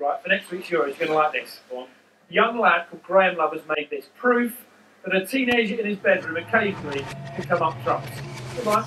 right, for next week's Euros, you're going to like this. On. Young lad called Graham Love has made this proof that a teenager in his bedroom occasionally can come up trumps. Goodbye.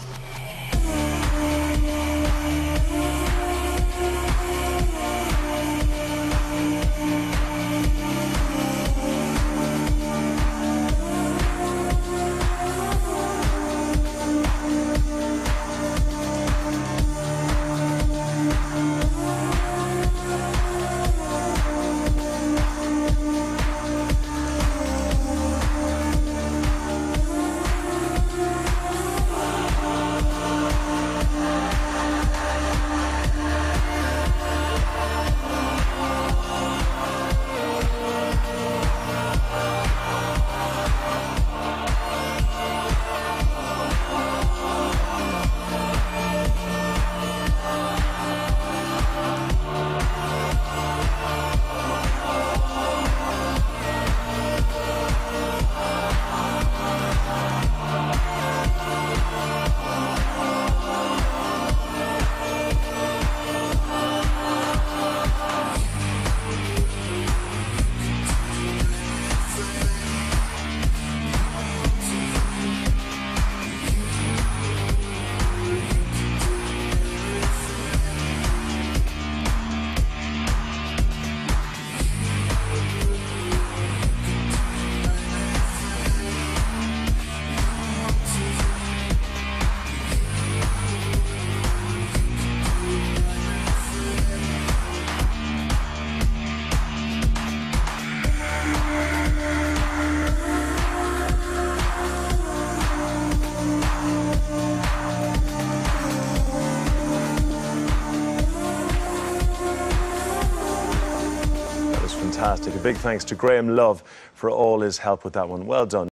Fantastic. A big thanks to Graham Love for all his help with that one. Well done.